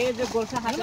এই যে গোলসা হাতে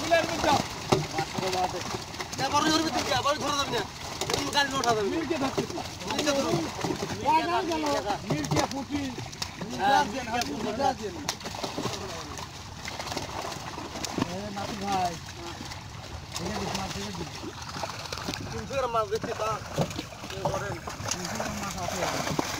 যাই বস্তা সেরে দিয়ে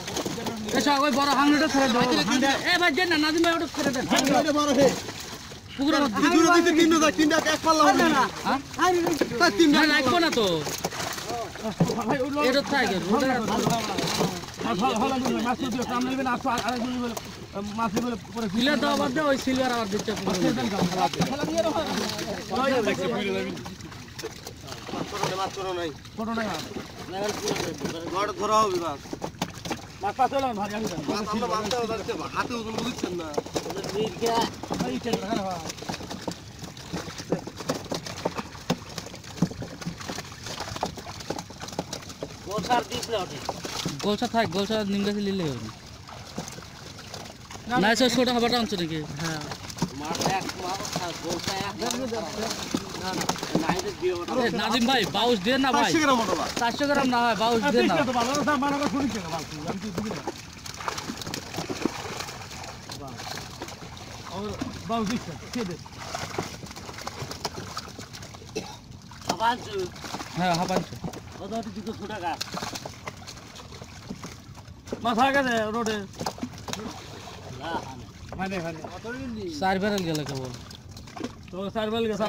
আচ্ছা ওই বড় হাঙ্গিটা ছেড়ে দাও। এ ভাই দেন না নাজিম ভাই ওটা ছেড়ে দেন। পুকুরের মধ্যে। না লাগবো না তো এটা থাকে রোদে দিলে তো আবার দে ওই সিলভার আবার দিতে গোলসার দিস না গোলসা থাক গোলসা নিম গাছে লিলে হবে। না ছোট হবাটা আনছো নাকি? হ্যাঁ। দিয়ে নাজিম ভাই বাউস দেন না ভাই? চারশো গ্রাম না হয় বাউস দেন। না হ্যাঁ মাথা গেছে রোডে। না চার বেড়াল গেলে কেবল। তো চার বেড়াল গেছে